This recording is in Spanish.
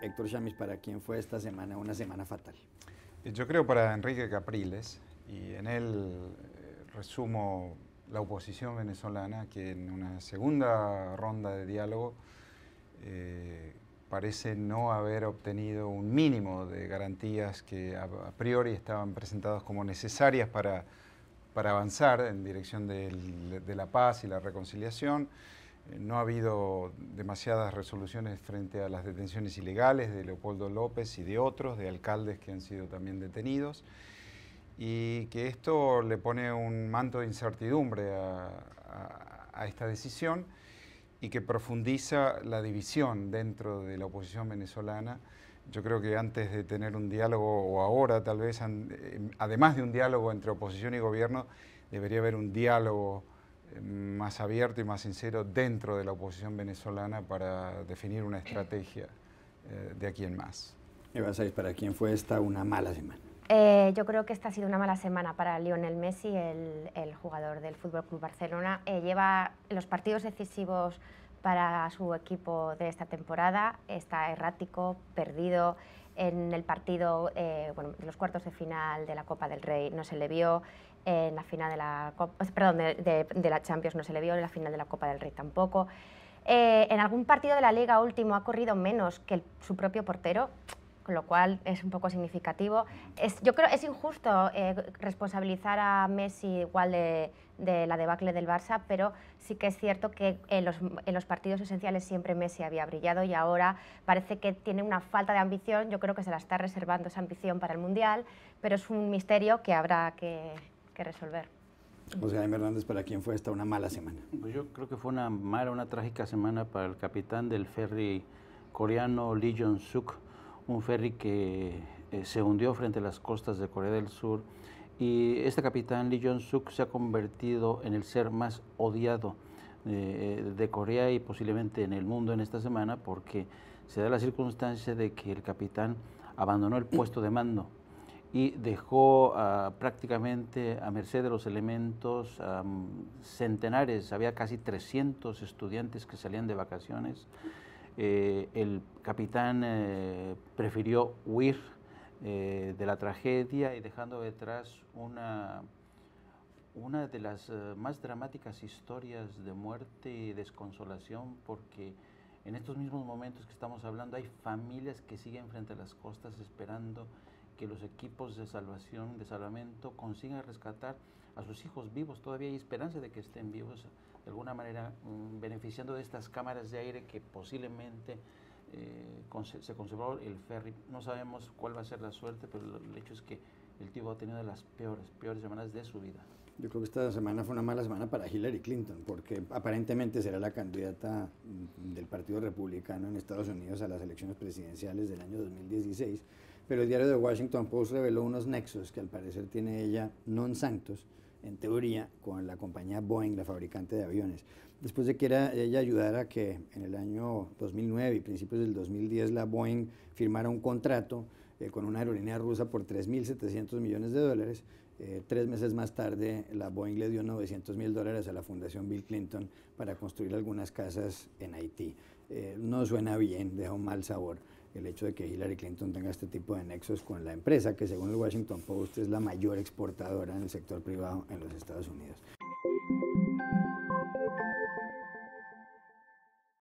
Héctor Chamis, ¿para quién fue esta semana una semana fatal? Yo creo para Enrique Capriles, y en él eh, resumo la oposición venezolana que en una segunda ronda de diálogo eh, parece no haber obtenido un mínimo de garantías que a, priori estaban presentadas como necesarias para, para avanzar en dirección de la paz y la reconciliación. No ha habido demasiadas resoluciones frente a las detenciones ilegales de Leopoldo López y de otros, de alcaldes que han sido también detenidos y que esto le pone un manto de incertidumbre a, esta decisión y que profundiza la división dentro de la oposición venezolana. Yo creo que antes de tener un diálogo, o ahora tal vez, eh, además de un diálogo entre oposición y gobierno, debería haber un diálogo más abierto y más sincero dentro de la oposición venezolana para definir una estrategia eh, de aquí en más. Eva Saiz, ¿para quién fue esta una mala semana? Eh, yo creo que esta ha sido una mala semana para Lionel Messi, el, jugador del Fútbol Club Barcelona. Eh, lleva los partidos decisivos para su equipo de esta temporada. Está errático, perdido. En el partido, eh, bueno, de los cuartos de final de la Copa del Rey no se le vio. En la final de la, perdón, de, la Champions no se le vio. En la final de la Copa del Rey tampoco. en algún partido de la Liga último ha corrido menos que su propio portero con lo cual es un poco significativo. Es, yo creo es injusto eh, responsabilizar a Messi igual de, la debacle del Barça, pero sí que es cierto que en los, en los, partidos esenciales siempre Messi había brillado y ahora parece que tiene una falta de ambición. Yo creo que se la está reservando esa ambición para el Mundial, pero es un misterio que habrá que, que resolver. José Jaime Hernández, ¿para quién fue esta una mala semana? Pues yo creo que fue una mala, una trágica semana para el capitán del ferry coreano Lee Jong-suk, un ferry que eh, se hundió frente a las costas de Corea del Sur y este capitán Lee Jong-suk se ha convertido en el ser más odiado eh, de Corea y posiblemente en el mundo en esta semana porque se da la circunstancia de que el capitán abandonó el puesto de mando y dejó prácticamente a merced de los elementos centenares, había casi 300 estudiantes que salían de vacaciones eh, el capitán eh, prefirió huir eh, de la tragedia y dejando detrás una, una de las más dramáticas historias de muerte y desconsolación porque en estos mismos momentos que estamos hablando hay familias que siguen frente a las costas esperando que los equipos de salvación, de salvamento consigan rescatar a sus hijos vivos. Todavía hay esperanza de que estén vivos de alguna manera mm, beneficiando de estas cámaras de aire que posiblemente eh, se conservó el ferry. No sabemos cuál va a ser la suerte, pero el hecho es que el tipo ha tenido las peores, peores semanas de su vida. Yo creo que esta semana fue una mala semana para Hillary Clinton, porque aparentemente será la candidata mm, del Partido Republicano en Estados Unidos a las elecciones presidenciales del año 2016, pero el diario de Washington Post reveló unos nexos que al parecer tiene ella non santos, en teoría, con la compañía Boeing, la fabricante de aviones. Después de que ella ayudara que en el año 2009 y principios del 2010 la Boeing firmara un contrato eh, con una aerolínea rusa por 3.700 millones de dólares, eh, tres meses más tarde la Boeing le dio 900 mil dólares a la Fundación Bill Clinton para construir algunas casas en Haití. Eh, no suena bien, deja un mal sabor el hecho de que Hillary Clinton tenga este tipo de nexos con la empresa, que según el Washington Post es la mayor exportadora en el sector privado en los Estados Unidos.